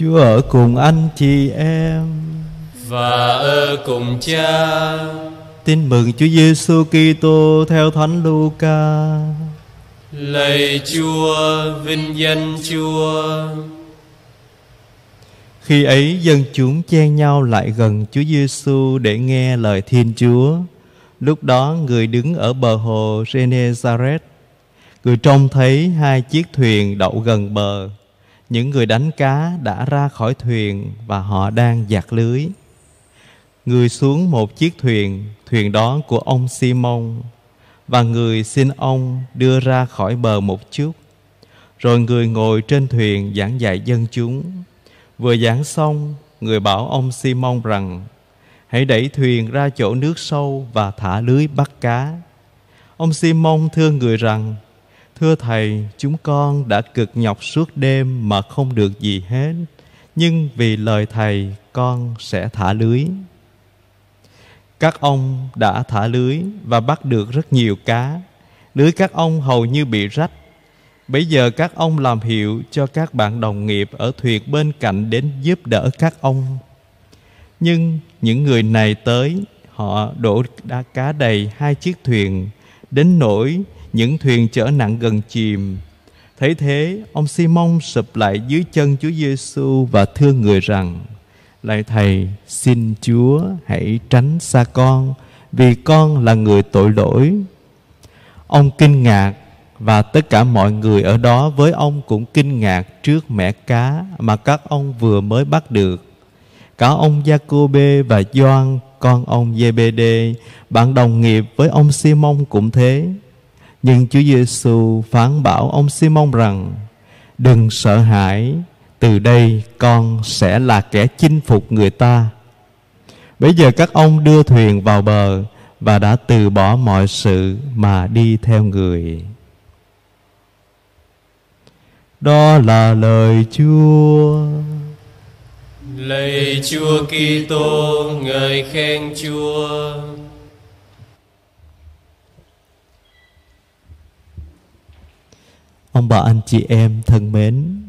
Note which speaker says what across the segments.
Speaker 1: Chúa ở cùng anh chị em.
Speaker 2: và ở cùng cha
Speaker 1: Tin mừng Chúa Giêsu Kitô theo Thánh Luca.
Speaker 2: lạy Chúa vinh danh Chúa
Speaker 1: Khi ấy dân chúng chen nhau lại gần Chúa Giêsu để nghe lời Thiên Chúa. Lúc đó người đứng ở bờ hồ Gennesaret, người trông thấy hai chiếc thuyền đậu gần bờ. Những người đánh cá đã ra khỏi thuyền và họ đang giặt lưới. Người xuống một chiếc thuyền, thuyền đó của ông Simon và người xin ông đưa ra khỏi bờ một chút. Rồi người ngồi trên thuyền giảng dạy dân chúng. Vừa giảng xong, người bảo ông Simon rằng hãy đẩy thuyền ra chỗ nước sâu và thả lưới bắt cá. Ông Simon thưa người rằng Thưa Thầy, chúng con đã cực nhọc suốt đêm mà không được gì hết. Nhưng vì lời Thầy, con sẽ thả lưới. Các ông đã thả lưới và bắt được rất nhiều cá. Lưới các ông hầu như bị rách. Bây giờ các ông làm hiệu cho các bạn đồng nghiệp ở thuyền bên cạnh đến giúp đỡ các ông. Nhưng những người này tới, họ đổ đá cá đầy hai chiếc thuyền, đến nỗi những thuyền chở nặng gần chìm. Thấy thế, ông Simon sụp lại dưới chân Chúa Giêsu và thưa người rằng: Lạy Thầy, xin Chúa hãy tránh xa con, vì con là người tội lỗi. Ông kinh ngạc và tất cả mọi người ở đó với ông cũng kinh ngạc trước mẻ cá mà các ông vừa mới bắt được. Cả ông Giacôbê và Gioan con ông Giê-bê-đê, bạn đồng nghiệp với ông Simon cũng thế. Nhưng Chúa Giêsu phán bảo ông Simon rằng: Đừng sợ hãi, từ đây con sẽ là kẻ chinh phục người ta. Bây giờ các ông đưa thuyền vào bờ và đã từ bỏ mọi sự mà đi theo người. Đó là lời Chúa.
Speaker 2: lạy Chúa Kitô ngợi khen Chúa
Speaker 1: Ông bà anh chị em thân mến,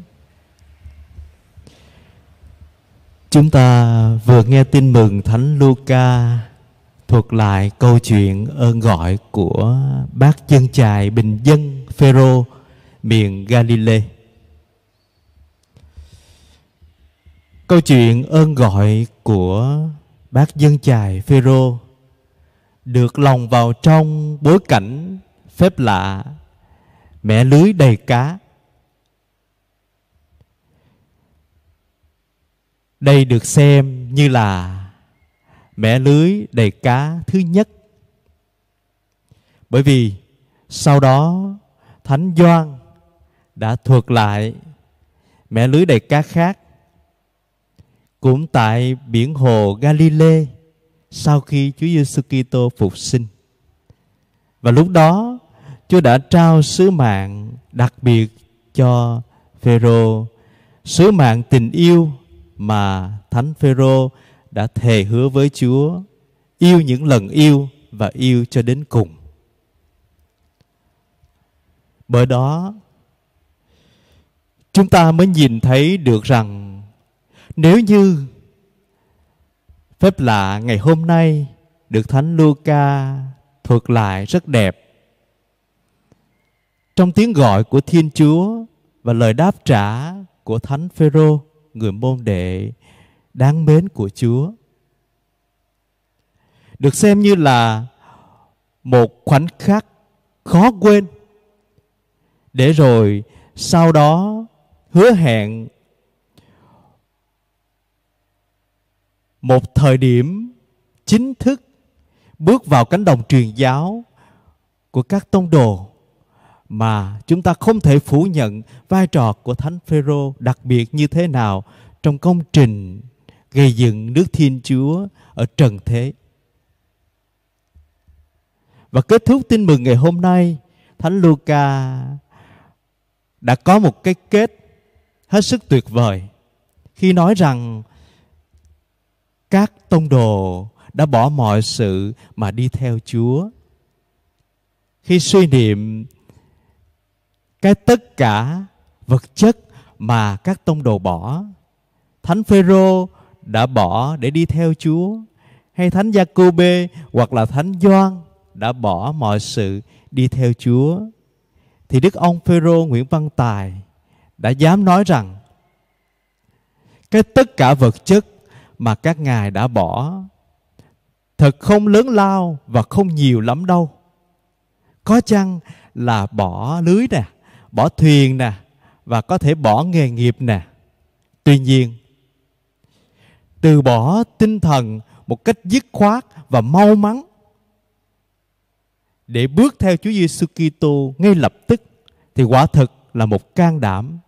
Speaker 1: Chúng ta vừa nghe tin mừng Thánh Luca thuật lại câu chuyện ơn gọi của bác dân chài bình dân Phêrô, miền Galilee. Câu chuyện ơn gọi của bác dân chài Phêrô được lòng vào trong bối cảnh phép lạ mẹ lưới đầy cá. Đây được xem như là mẹ lưới đầy cá thứ nhất. Bởi vì sau đó Thánh Doan đã thuật lại mẹ lưới đầy cá khác cũng tại biển hồ Galilee sau khi Chúa Giêsu Kitô phục sinh. Và lúc đó Chúa đã trao sứ mạng đặc biệt cho Phêrô, sứ mạng tình yêu mà Thánh Phêrô đã thề hứa với Chúa, yêu những lần yêu và yêu cho đến cùng. Bởi đó, chúng ta mới nhìn thấy được rằng nếu như phép lạ ngày hôm nay được Thánh Luca thuật lại rất đẹp trong tiếng gọi của Thiên Chúa và lời đáp trả của Thánh Phêrô, người môn đệ đáng mến của Chúa. Được xem như là một khoảnh khắc khó quên để rồi sau đó hứa hẹn một thời điểm chính thức bước vào cánh đồng truyền giáo của các tông đồ mà chúng ta không thể phủ nhận vai trò của thánh phêrô đặc biệt như thế nào trong công trình gây dựng nước thiên chúa ở trần thế. Và kết thúc tin mừng ngày hôm nay, thánh luca đã có một cái kết hết sức tuyệt vời khi nói rằng các tông đồ đã bỏ mọi sự mà đi theo chúa. Khi suy niệm cái tất cả vật chất mà các tông đồ bỏ. Thánh Phêrô đã bỏ để đi theo Chúa, hay Thánh Giacôbê hoặc là Thánh Gioan đã bỏ mọi sự đi theo Chúa. Thì Đức ông Phêrô Nguyễn Văn Tài đã dám nói rằng, cái tất cả vật chất mà các ngài đã bỏ, thật không lớn lao và không nhiều lắm đâu. Có chăng là bỏ lưới nè? Bỏ thuyền nè, và có thể bỏ nghề nghiệp nè. Tuy nhiên, từ bỏ tinh thần một cách dứt khoát và mau mắn, để bước theo Chúa Giêsu Kitô ngay lập tức, thì quả thực là một can đảm.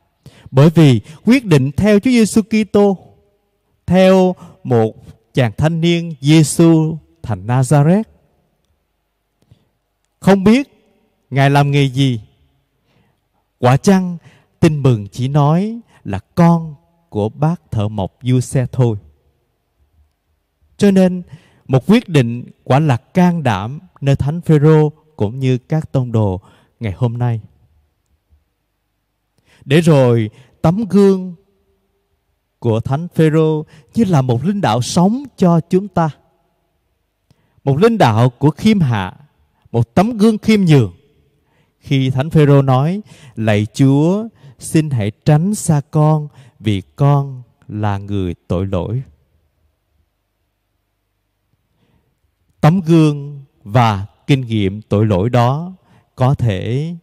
Speaker 1: Bởi vì quyết định theo Chúa Giêsu Kitô, theo một chàng thanh niên Giêsu thành Nazareth, không biết ngài làm nghề gì quả chăng tin mừng chỉ nói là con của bác thợ mộc du xe thôi. Cho nên, một quyết định quả là can đảm nơi thánh phêrô cũng như các tông đồ ngày hôm nay. Để rồi, tấm gương của thánh phêrô như là một linh đạo sống cho chúng ta. Một linh đạo của khiêm hạ, một tấm gương khiêm nhường khi thánh phêrô nói, lạy chúa, xin hãy tránh xa con, vì con là người tội lỗi. Tấm gương và kinh nghiệm tội lỗi đó có thể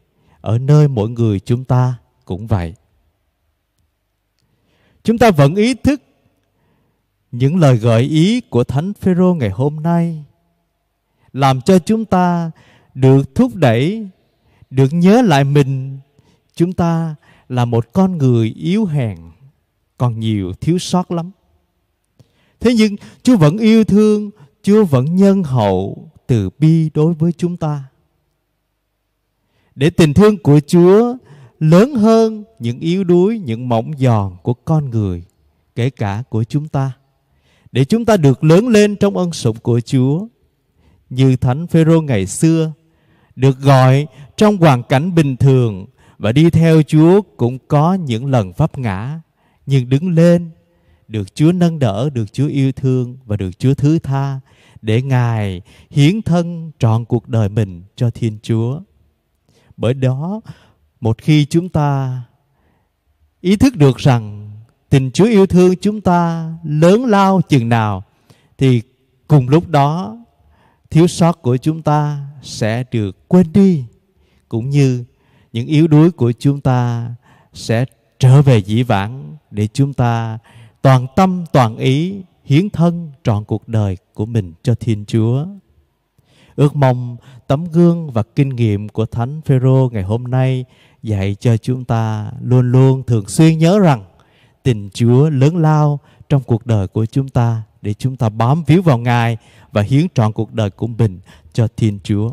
Speaker 1: ở nơi mỗi người chúng ta cũng vậy. Chúng ta vẫn ý thức những lời gợi ý của thánh phêrô ngày hôm nay, làm cho chúng ta được thúc đẩy được nhớ lại mình. Chúng ta là một con người yếu hèn, còn nhiều thiếu sót lắm. Thế nhưng chúa vẫn yêu thương, chúa vẫn nhân hậu từ bi đối với chúng ta. Để tình thương của chúa lớn hơn những yếu đuối, những mỏng giòn của con người, kể cả của chúng ta. Để chúng ta được lớn lên trong ân sủng của chúa, như thánh phêrô ngày xưa, được gọi trong hoàn cảnh bình thường và đi theo Chúa cũng có những lần vấp ngã nhưng đứng lên được Chúa nâng đỡ, được Chúa yêu thương và được Chúa thứ tha để Ngài hiến thân trọn cuộc đời mình cho Thiên Chúa. Bởi đó, một khi chúng ta ý thức được rằng tình Chúa yêu thương chúng ta lớn lao chừng nào thì cùng lúc đó thiếu sót của chúng ta sẽ được quên đi cũng như những yếu đuối của chúng ta sẽ trở về dĩ vãng để chúng ta toàn tâm, toàn ý hiến thân trọn cuộc đời của mình cho Thiên Chúa. Ước mong tấm gương và kinh nghiệm của Thánh Phêrô ngày hôm nay dạy cho chúng ta luôn luôn thường xuyên nhớ rằng tình Chúa lớn lao trong cuộc đời của chúng ta để chúng ta bám víu vào Ngài và hiến trọn cuộc đời của mình cho Thiên Chúa.